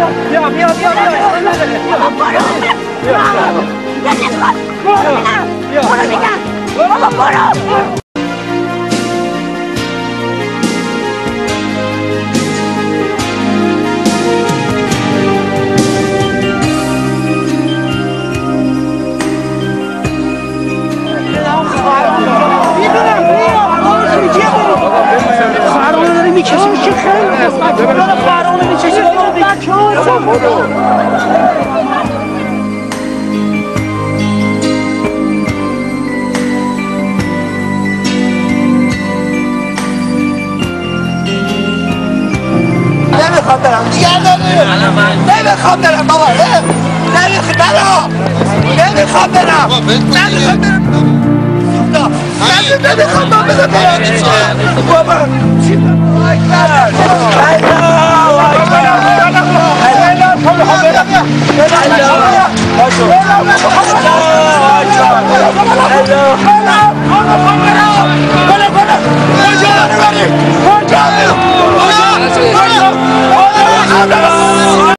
بیا بیا بیا بیا برو برو نمیخوام برم دیگه نمیخوام برم بابا نمیخوام برم نمیخوام برم نمیخوام برم نمیخوام من بدم برم بابا الله